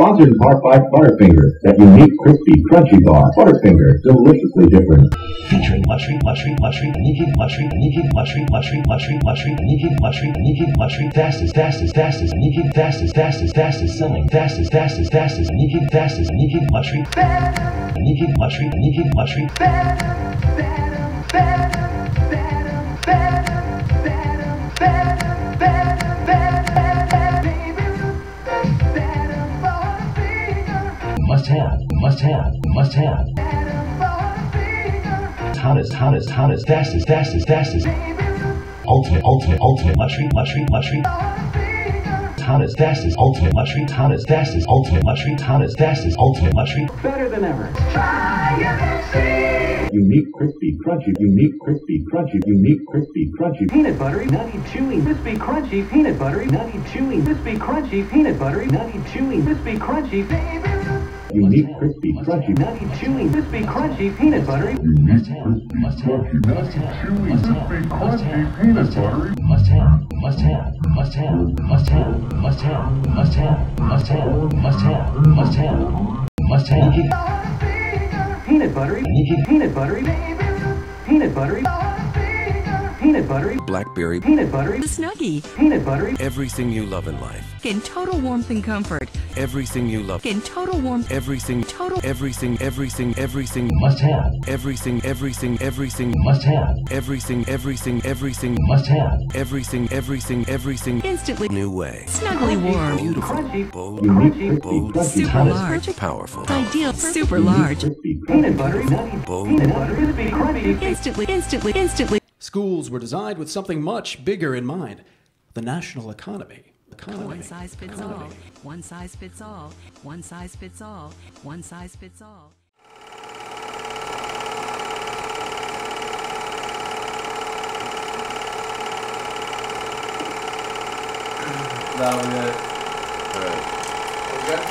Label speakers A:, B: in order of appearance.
A: Sponsored in part by Butterfinger, that unique crispy, crunchy bar. Butterfinger, deliciously different.
B: featuring mushroom, mushroom, mushroom, naked mushroom, naked mushroom, mushroom, mushroom, mushroom, naked mushroom, naked mushroom, fastest, fastest, fastest, naked, fastest, fastest, fastest, selling, fastest, fastest, fastest, naked, fastest, naked mushroom, naked mushroom, naked mushroom, must have, must have, must have, hottest, hottest, hottest, fastest, fastest, fastest, ultimate, ultimate, ultimate mushroom, mushroom, mushroom. Hottest, fastest, ultimate mushroom, hottest, fastest, ultimate mushroom, hottest, fastest, ultimate mushroom.
C: Better than ever.
A: Try Unique, crispy, crunchy, unique, crispy, crunchy, unique, crispy, crunchy.
C: Peanut buttery, nutty, chewy, crispy, crunchy, peanut buttery, nutty, chewy, crispy, crunchy, peanut buttery, nutty, chewy, crispy, crunchy,
A: Unique, crispy, crunchy.
C: nutty, chewy, crispy, crunchy, peanut buttery.
B: Must have, must have, must have, must have, peanut buttery. Must have, must have, must have, must have, must have, must have, must have, must have, must have, must have.
C: Peanut buttery, peanut buttery, peanut buttery, peanut buttery,
D: Blackberry,
C: peanut buttery,
E: Snuggie
C: peanut buttery,
D: everything you love in life.
E: in total warmth and comfort.
D: Everything you love.
E: In total warmth,
D: Everything,
E: total
D: everything, everything, everything,
B: must have,
D: everything, everything, everything,
B: must have,
D: everything, everything, everything,
B: must have.
D: everything, everything, everything.
E: instantly
D: New way.
E: snugly warm.
D: Beautiful,
C: crunchy,
D: bold,
A: Unique,
C: crunchy,
D: bold.
E: Super large.
D: powerful,
E: Ideal, super large.
C: Peanut
A: crunchy.
C: buttery,
D: bold,
C: peanut butter,
E: Instantly, instantly, instantly.
F: Schools were designed with something much bigger in mind the national economy. economy.
E: One size fits all. One size fits all. One size fits all. One size fits all.
G: That'll be it.